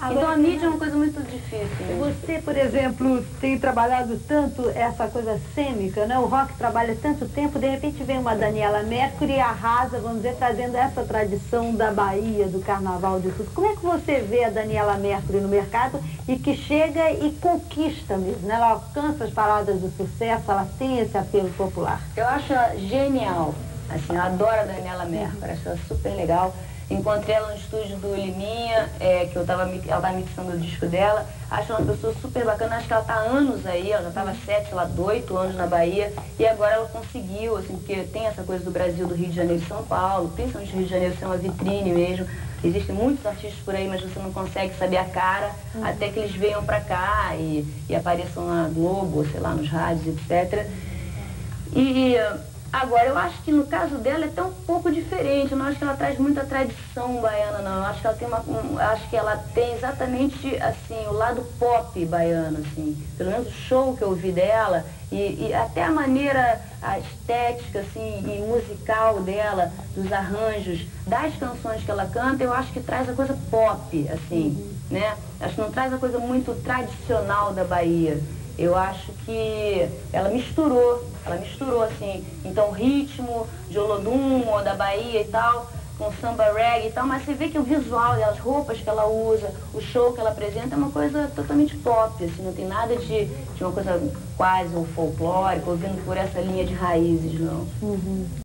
Agora, então a mídia é uma coisa muito difícil. Você, por exemplo, tem trabalhado tanto essa coisa cênica, né? O rock trabalha tanto tempo, de repente vem uma Daniela Mercury e arrasa, vamos dizer, trazendo essa tradição da Bahia, do carnaval, de tudo. Como é que você vê a Daniela Mercury no mercado e que chega e conquista mesmo, né? Ela alcança as paradas do sucesso, ela tem esse apelo popular. Eu acho genial. Assim, eu adoro a Daniela Mercury, acho ela super legal. Encontrei ela no estúdio do Liminha, é, que eu tava, ela estava mixando o disco dela. Acho uma pessoa super bacana, acho que ela está há anos aí, ela já estava sete, lá, oito anos na Bahia, e agora ela conseguiu, assim, porque tem essa coisa do Brasil, do Rio de Janeiro e São Paulo, principalmente Rio de Janeiro ser uma vitrine mesmo. Existem muitos artistas por aí, mas você não consegue saber a cara uhum. até que eles venham para cá e, e apareçam na Globo, sei lá, nos rádios, etc. E Agora, eu acho que no caso dela é até um pouco diferente. Eu não acho que ela traz muita tradição baiana, não. Eu acho que ela tem uma. Um, acho que ela tem exatamente assim, o lado pop baiano, assim. Pelo menos o show que eu ouvi dela e, e até a maneira, a estética, assim, e musical dela, dos arranjos, das canções que ela canta, eu acho que traz a coisa pop, assim, uhum. né? Acho que não traz a coisa muito tradicional da Bahia. Eu acho que ela misturou, ela misturou assim, então o ritmo de Olodum, ou da Bahia e tal, com samba reggae e tal, mas você vê que o visual dela, as roupas que ela usa, o show que ela apresenta é uma coisa totalmente pop, assim, não tem nada de, de uma coisa quase ou folclórica, ou vindo por essa linha de raízes, não. Uhum.